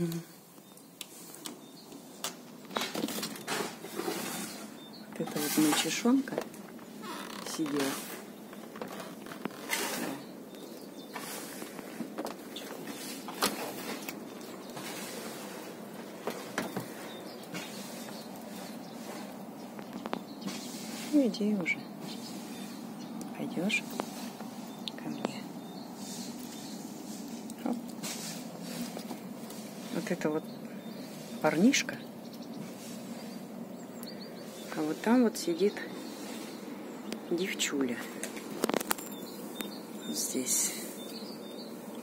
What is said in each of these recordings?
Вот это вот мальчишонка сидел. Ну, иди уже. Пойдешь Это вот парнишка. А вот там вот сидит девчуля. Здесь.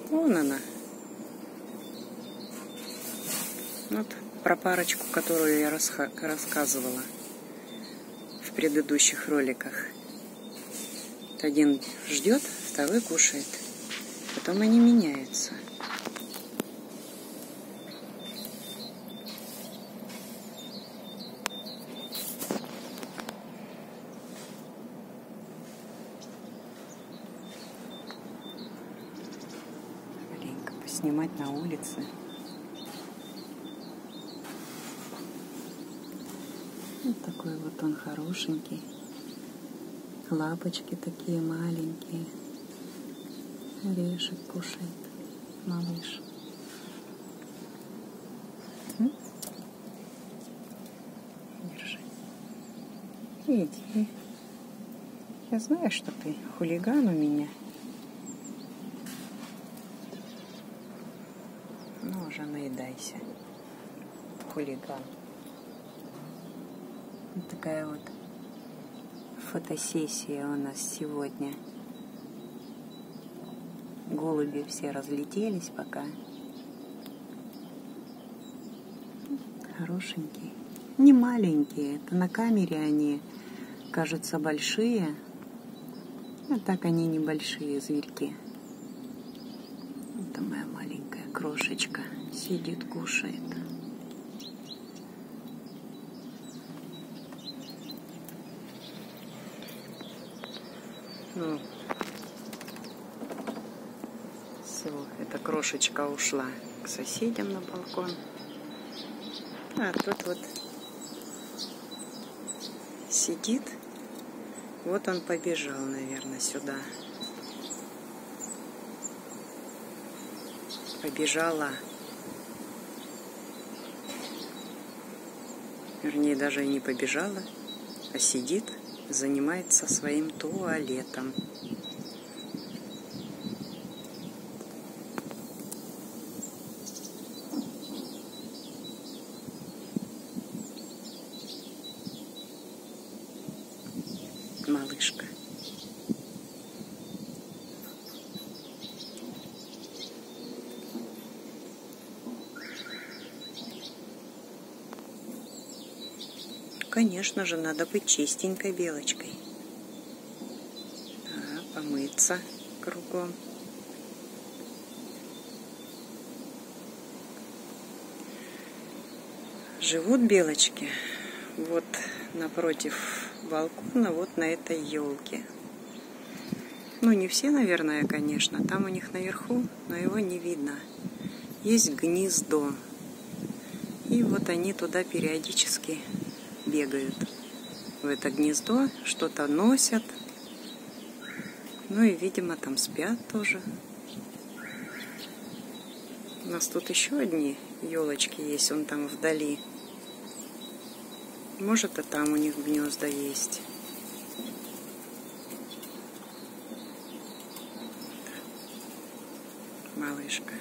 Вон она. Вот про парочку, которую я рассказывала в предыдущих роликах. Один ждет, второй кушает. Потом они меняются. Поснимать на улице. Вот такой вот он хорошенький. Лапочки такие маленькие. Орешек кушает малыш. Держи. Иди. Я знаю, что ты хулиган у меня. Ну, уже наедайся. Хулиган. Вот такая вот фотосессия у нас сегодня. Голуби все разлетелись пока. Хорошенькие. Не маленькие. Это на камере они кажутся большие. А так они небольшие зверьки. Это моя крошечка. Сидит, кушает. Ну, все, эта крошечка ушла к соседям на балкон. А тут вот сидит. Вот он побежал, наверное, сюда. Побежала. Вернее, даже и не побежала, а сидит занимается своим туалетом. Малышка. Конечно же, надо быть чистенькой белочкой. Да, помыться кругом. Живут белочки вот напротив балкона, вот на этой елке. Ну, не все, наверное, конечно. Там у них наверху, но его не видно. Есть гнездо. И вот они туда периодически бегают в это гнездо, что-то носят. Ну и, видимо, там спят тоже. У нас тут еще одни елочки есть, он там вдали. Может, и там у них гнезда есть. Малышка.